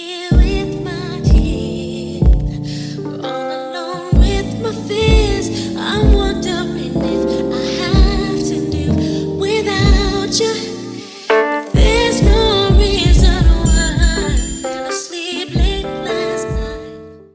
here with